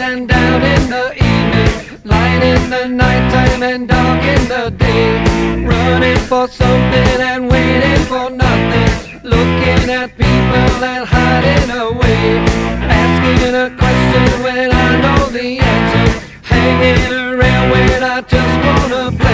and down in the evening, light in the nighttime and dark in the day. Running for something and waiting for nothing, looking at people and hiding away. Asking a question when I know the answer, hanging around when I just wanna play.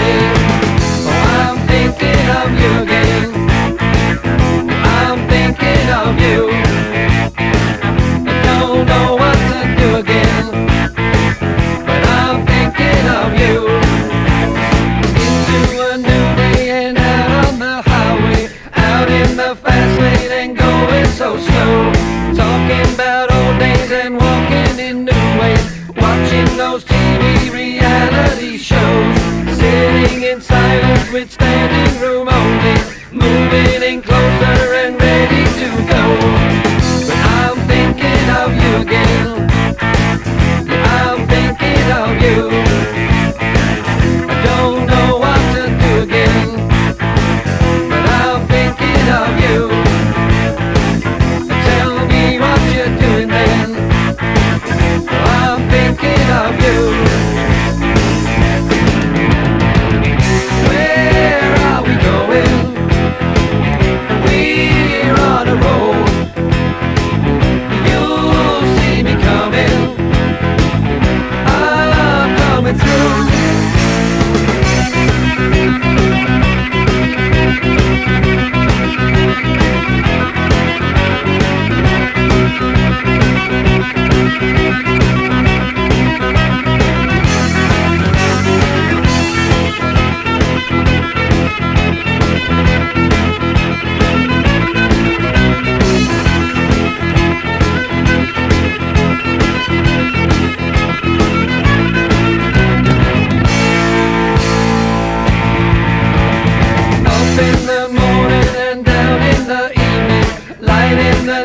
Out in the fast lane and going so slow. Talking about old days and walking in new ways. Watching those TV reality shows. Sitting in silence with standing room only. Moving in closer of you.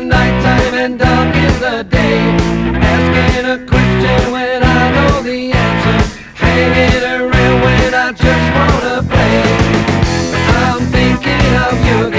Nighttime and dark in the day. Asking a question when I know the answer, hanging around when I just wanna play. I'm thinking of you